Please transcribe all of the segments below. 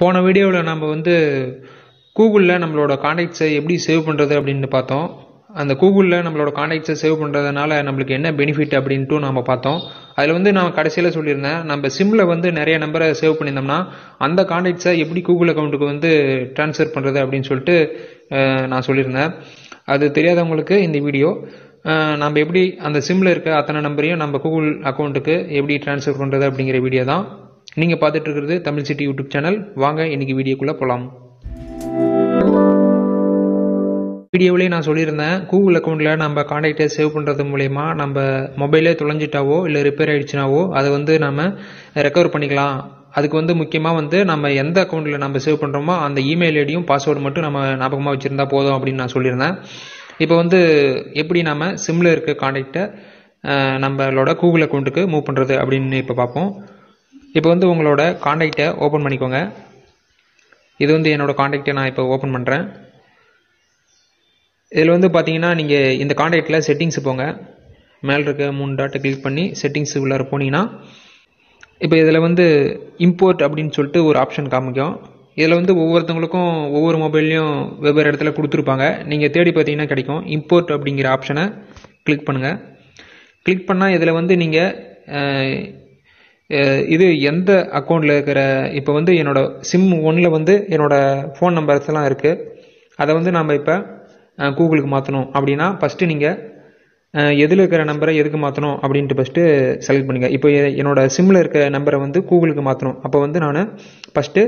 போன வீடியோவில் நம்ம வந்து கூகுளில் நம்மளோட காண்டாக்ட்ஸை எப்படி சேவ் பண்ணுறது அப்படின்னு பார்த்தோம். அந்த கூகுளில் நம்மளோட காண்டாக்ட்ஸை சேவ் பண்ணுறதுனால நம்மளுக்கு என்ன பெனிஃபிட் அப்படின்ட்டு நம்ம பார்த்தோம். அதில் வந்து நான் கடைசியில் சொல்லியிருந்தேன் நம்ம சிம்மில் வந்து நிறைய நம்பரை சேவ் பண்ணியிருந்தோம்னா அந்த காண்டாக்ட்ஸை எப்படி கூகுள் அக்கௌண்ட்டுக்கு வந்து ட்ரான்ஸ்ஃபர் பண்ணுறது அப்படின்னு சொல்லிட்டு நான் சொல்லியிருந்தேன். அது தெரியாதவங்களுக்கு இந்த வீடியோ நம்ம எப்படி அந்த சிம்மில் இருக்க அத்தனை நம்பரையும் நம்ம கூகுள் அக்கௌண்ட்டுக்கு எப்படி ட்ரான்ஸ்ஃபர் பண்ணுறது அப்படிங்கிற வீடியோ தான். நீங்கள் பார்த்துட்டு இருக்கிறது தமிழ் சிட்டி யூடியூப் சேனல். வாங்க இன்றைக்கி வீடியோக்குள்ளே போகலாம் வீடியோவிலேயே நான் சொல்லியிருந்தேன் கூகுள் அக்கௌண்ட்டில் நம்ம காண்டாக்டை சேவ் பண்ணுறது மூலயமா நம்ம மொபைலே தொலைஞ்சிட்டாவோ இல்லை ரிப்பேர் ஆகிடுச்சினாவோ அதை வந்து நம்ம ரெக்கவர் பண்ணிக்கலாம். அதுக்கு வந்து முக்கியமாக வந்து நம்ம எந்த அக்கௌண்ட்டில் நம்ம சேவ் பண்ணுறோமோ அந்த இமெயில் ஐடியும் பாஸ்வேர்டு மட்டும் நம்ம ஞாபகமாக வச்சுருந்தா போதும் அப்படின்னு நான் சொல்லியிருந்தேன். இப்போ வந்து எப்படி நம்ம சிம்மில் இருக்க காண்டாக்டை நம்மளோட கூகுள் அக்கௌண்ட்டுக்கு மூவ் பண்ணுறது அப்படின்னு இப்போ பார்ப்போம். இப்போ வந்து உங்களோட காண்டாக்டை ஓப்பன் பண்ணிக்கோங்க. இது வந்து என்னோட காண்டாக்டை நான் இப்போ ஓப்பன் பண்ணுறேன் இதில் வந்து பார்த்தீங்கன்னா நீங்கள் இந்த காண்டாக்டில் செட்டிங்ஸ் போங்க. மேலே இருக்க மூணு டாட்டை கிளிக் பண்ணி செட்டிங்ஸ் உள்ளார போனீங்கன்னா இப்போ இதில் வந்து இம்போர்ட் அப்படின்னு சொல்லிட்டு ஒரு ஆப்ஷன் காமிக்கும். இதில் வந்து ஒவ்வொருத்தவங்களுக்கும் ஒவ்வொரு மொபைல்லையும் வெவ்வேறு இடத்துல கொடுத்துருப்பாங்க. நீங்கள் தேடி பார்த்தீங்கன்னா கிடைக்கும். இம்போர்ட் அப்படிங்கிற ஆப்ஷனை கிளிக் பண்ணுங்கள் கிளிக் பண்ணால் இதில் வந்து நீங்கள் இது எந்த அக்கௌண்ட்டில் இருக்கிற இப்போ வந்து என்னோட சிம் ஒன்னில் வந்து என்னோட ஃபோன் நம்பர்ஸ் எல்லாம் இருக்குது அதை வந்து நம்ம இப்போ கூகுளுக்கு மாற்றணும் அப்படின்னா ஃபஸ்ட்டு நீங்கள் எதில் இருக்கிற நம்பரை எதுக்கு மாற்றணும் அப்படின்ட்டு ஃபஸ்ட்டு செலக்ட் பண்ணுங்கள் இப்போ என்னோடய சிம்மில் இருக்கிற நம்பரை வந்து கூகுளுக்கு மாற்றணும் அப்போ வந்து நான் ஃபஸ்ட்டு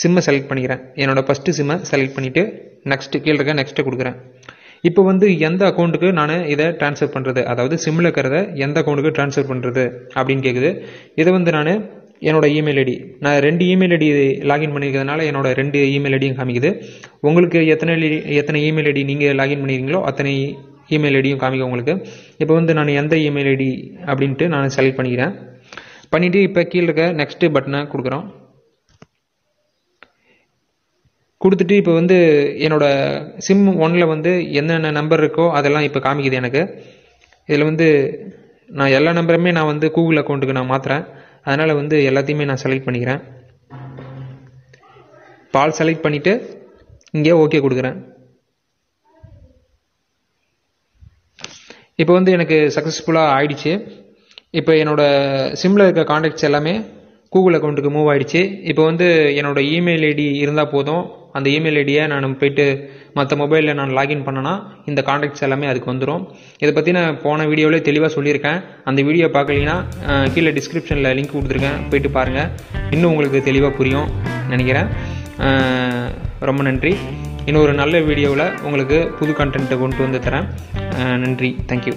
சிம்மை செலக்ட் பண்ணிக்கிறேன். என்னோடய ஃபஸ்ட்டு சிம்மை செலக்ட் பண்ணிவிட்டு நெக்ஸ்ட்டு கீழே இருக்க நெக்ஸ்ட்டு கொடுக்குறேன். இப்போ வந்து எந்த அக்கௌண்ட்டுக்கு நான் இதை ட்ரான்ஸ்ஃபர் பண்ணுறது அதாவது சிம்மில் இருக்கிறத எந்த அக்கௌண்ட்டுக்கு ட்ரான்ஸ்ஃபர் பண்ணுறது அப்படின்னு கேட்குது இதை வந்து நான் என்னோட இமெயில் ஐடி நான் ரெண்டு இமெயில் ஐடி லாகின் பண்ணியிருக்கிறதுனால என்னோட ரெண்டு இமெயில் ஐடியும் காமிக்குது. உங்களுக்கு எத்தனை எத்தனை இமெயில் ஐடி நீங்கள் லாகின் பண்ணியிருக்கீங்களோ அத்தனை இமெயில் ஐடியும் காமிக்கும் உங்களுக்கு. இப்போ வந்து நான் எந்த இமெயில் ஐடி அப்படின்ட்டு நான் செலக்ட் பண்ணிக்கிறேன். பண்ணிவிட்டு இப்போ கீழே இருக்க நெக்ஸ்ட்டு பட்டனை கொடுக்குறோம். கொடுத்துட்டு இப்போ வந்து என்னோட சிம் ஒன்னில் வந்து என்னென்ன நம்பர் இருக்கோ அதெல்லாம் இப்போ காமிக்குது எனக்கு. இதில் வந்து நான் எல்லா நம்பருமே நான் வந்து கூகுள் அக்கௌண்ட்டுக்கு நான் மாற்றுறேன் அதனால் வந்து எல்லாத்தையுமே நான் செலக்ட் பண்ணிக்கிறேன். பால் செலக்ட் பண்ணிவிட்டு இங்கே ஓகே கொடுக்குறேன். இப்போ வந்து எனக்கு சக்ஸஸ்ஃபுல்லாக ஆயிடுச்சு. இப்போ என்னோடய சிம்மில் இருக்க காண்டாக்ட்ஸ் எல்லாமே கூகுள் அக்கௌண்ட்டுக்கு மூவ் ஆயிடுச்சு. இப்போ வந்து என்னோட இமெயில் ஐடி இருந்தால் போதும். அந்த இமெயில் ஐடியை நான் போயிட்டு மற்ற மொபைலில் நான் லாகின் பண்ணேன்னா இந்த காண்டாக்ட்ஸ் எல்லாமே அதுக்கு வந்துடும் இதை பற்றி நான் போன வீடியோவிலே தெளிவாக சொல்லியிருக்கேன். அந்த வீடியோ பார்க்கலீங்கன்னா கீழே டிஸ்கிரிப்ஷனில் லிங்க் கொடுத்துருக்கேன். போயிட்டு பாருங்கள் இன்னும் உங்களுக்கு தெளிவாக புரியும் நினைக்கிறேன். ரொம்ப நன்றி. இன்னொரு நல்ல வீடியோவில் உங்களுக்கு புது கண்டென்ட்டை கொண்டு வந்து தரேன். நன்றி. தேங்க்யூ